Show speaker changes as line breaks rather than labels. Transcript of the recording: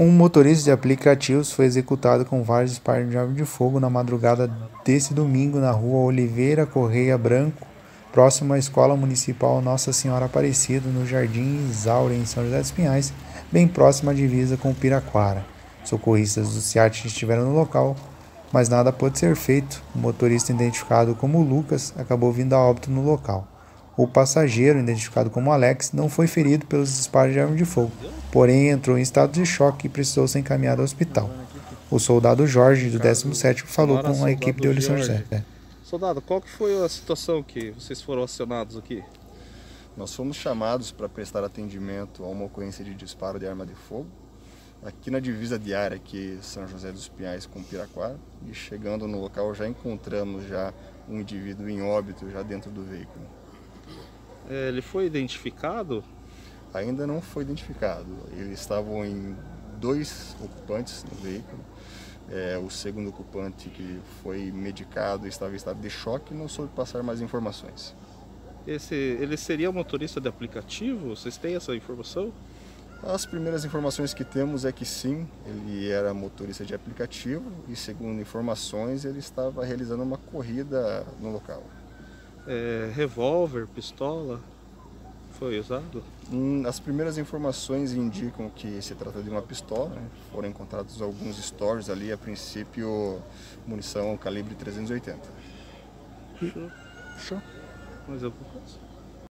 Um motorista de aplicativos foi executado com vários disparos de arma de fogo na madrugada desse domingo na rua Oliveira Correia Branco, próximo à Escola Municipal Nossa Senhora Aparecida, no Jardim Isaura, em São José dos Pinhais, bem próximo à divisa com Piraquara. Socorristas do CIAT estiveram no local, mas nada pôde ser feito. O motorista identificado como Lucas acabou vindo a óbito no local. O passageiro, identificado como Alex, não foi ferido pelos disparos de arma de fogo, porém entrou em estado de choque e precisou ser encaminhado ao hospital. O soldado Jorge, do 17 falou com a equipe de Olho José.
Soldado, qual que foi a situação que vocês foram acionados aqui?
Nós fomos chamados para prestar atendimento a uma ocorrência de disparo de arma de fogo aqui na divisa diária aqui São José dos Pinhais com Piraquara e chegando no local já encontramos já um indivíduo em óbito já dentro do veículo.
É, ele foi identificado?
Ainda não foi identificado. Eles estavam em dois ocupantes no veículo. É, o segundo ocupante que foi medicado estava em estado de choque e não soube passar mais informações.
Esse, ele seria motorista de aplicativo? Vocês têm essa informação?
As primeiras informações que temos é que sim, ele era motorista de aplicativo e segundo informações ele estava realizando uma corrida no local
é, revólver, pistola foi usado?
Hum, as primeiras informações indicam que se trata de uma pistola. Né? Foram encontrados alguns stores ali, a princípio munição calibre 380.
Show. Show. Mais alguma coisa?